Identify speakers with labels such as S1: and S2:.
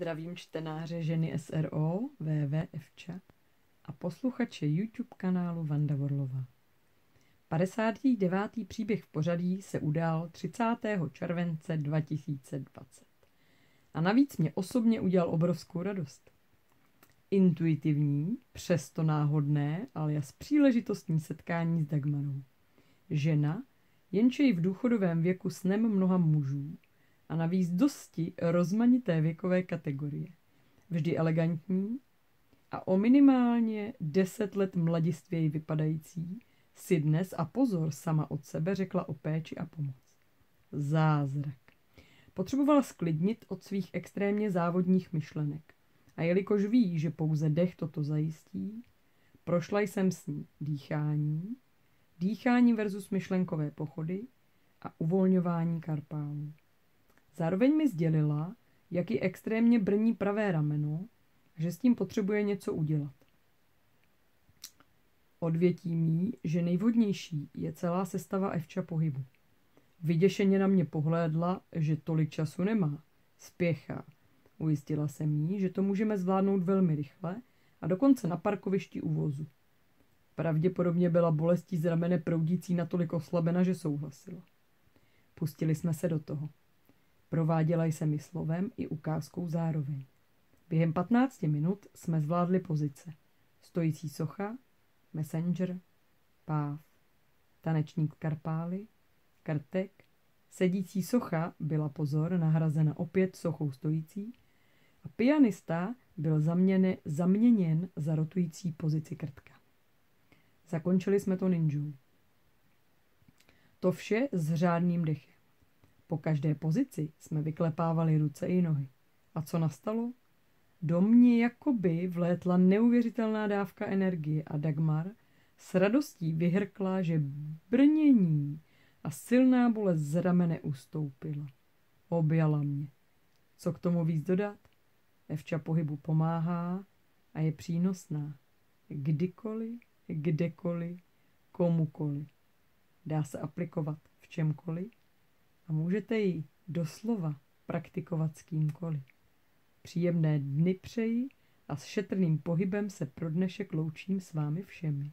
S1: Zdravím čtenáře ženy SRO, VVFča a posluchače YouTube kanálu Vanda Vorlova. 59. příběh v pořadí se udál 30. července 2020. A navíc mě osobně udělal obrovskou radost. Intuitivní, přesto náhodné, alias příležitostní setkání s Dagmarou. Žena, jenže i v důchodovém věku snem mnoha mužů, a navíc dosti rozmanité věkové kategorie. Vždy elegantní a o minimálně deset let mladistvěji vypadající si dnes a pozor sama od sebe řekla o péči a pomoc. Zázrak. Potřebovala sklidnit od svých extrémně závodních myšlenek. A jelikož ví, že pouze dech toto zajistí, prošla jsem s ní dýchání, dýchání versus myšlenkové pochody a uvolňování karpálů. Zároveň mi sdělila, jak ji extrémně brní pravé rameno že s tím potřebuje něco udělat. Odvětí mi, že nejvhodnější je celá sestava Evča pohybu. Vyděšeně na mě pohlédla, že tolik času nemá. Spěchá. Ujistila se mi, že to můžeme zvládnout velmi rychle a dokonce na parkovišti u vozu. Pravděpodobně byla bolestí z ramene proudící natolik oslabena, že souhlasila. Pustili jsme se do toho. Prováděla jsem ji slovem i ukázkou zároveň. Během 15 minut jsme zvládli pozice. Stojící socha, messenger, páv, tanečník karpály, kartek, sedící socha byla pozor nahrazena opět sochou stojící a pianista byl zaměně, zaměněn za rotující pozici krtka. Zakončili jsme to ninjou. To vše s řádným dechem. Po každé pozici jsme vyklepávali ruce i nohy. A co nastalo? Do mě jakoby vlétla neuvěřitelná dávka energie a Dagmar s radostí vyhrkla, že brnění a silná bolest z ramene ustoupila. Objala mě. Co k tomu víc dodat? Evča pohybu pomáhá a je přínosná. Kdykoliv, kdekoliv, komukoliv. Dá se aplikovat v čemkoliv a můžete ji doslova praktikovat s kýmkoliv. Příjemné dny přeji a s šetrným pohybem se pro dnešek loučím s vámi všemi.